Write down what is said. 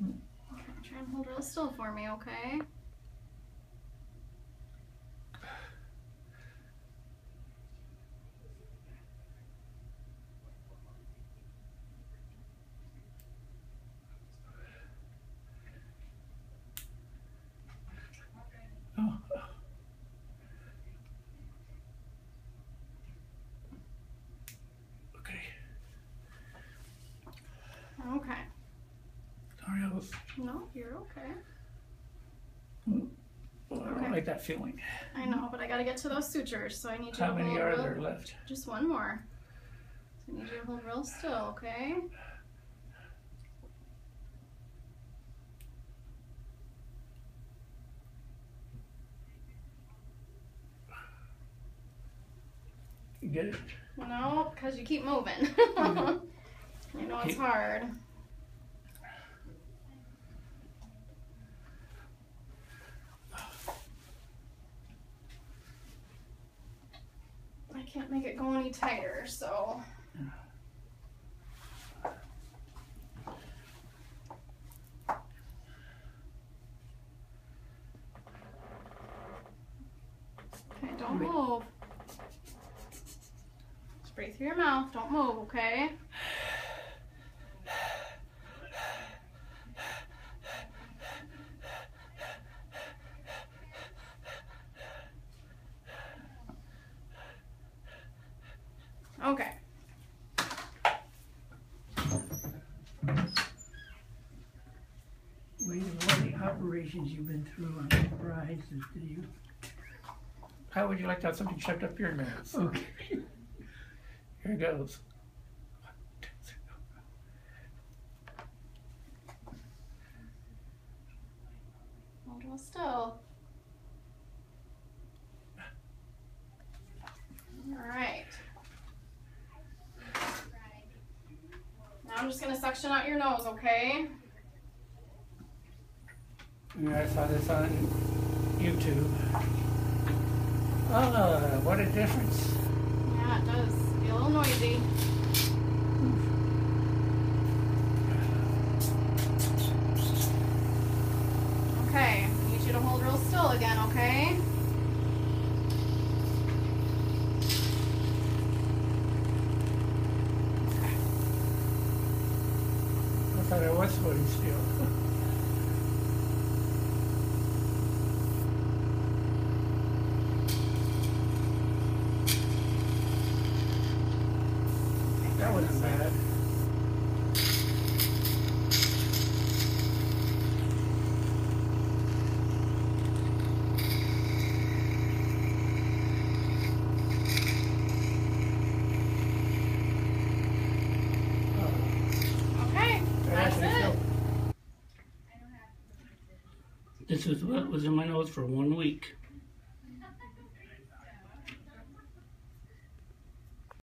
Try and hold real still for me, okay? Oh, okay. Okay. Sorry, I was. No, you're okay. Well, I don't Okay. like that feeling. I know, but I gotta get to those sutures, so I need you How to many hold are real- there left? Just one more. So I need you to hold real still, okay? You get it? No, because you keep moving. Mm-hmm. I know it's hard. I can't make it go any tighter, so. Okay, don't move. Breathe through your mouth. Don't move? Okay. Operations you've been through on surprises to you? How would you like to have something shoved up your nose? Okay. Here it goes. Hold real still. Alright. Now I'm just gonna suction out your nose, okay? I saw this on YouTube. Oh, what a difference. Yeah, it does. Be a little noisy. Okay, I need you to hold real still again, okay? Okay. I thought I was holding still. That it. This is what was in my nose for one week.